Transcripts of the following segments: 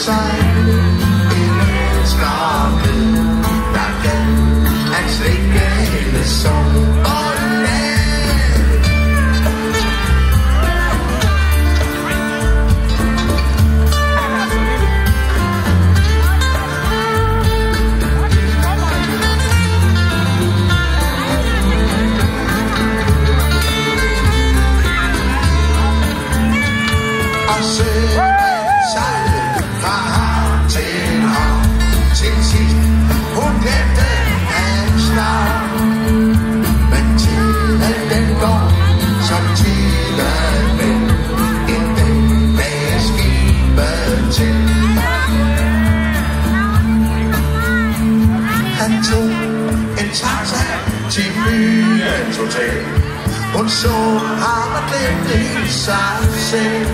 Side. hospital Hun så ham og glemte helt sig selv.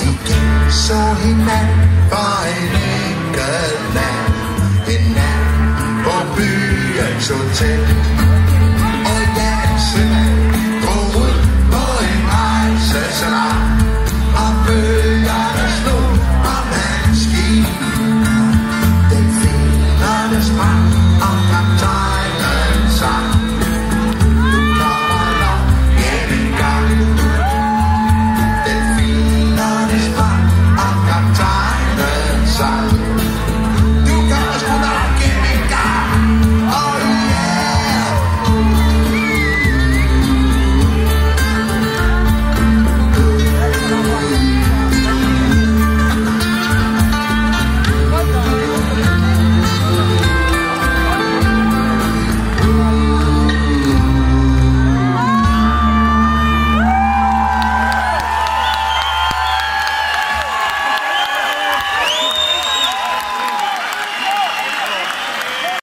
De gik så hinanden for en enkelt nat En nat på byens hotel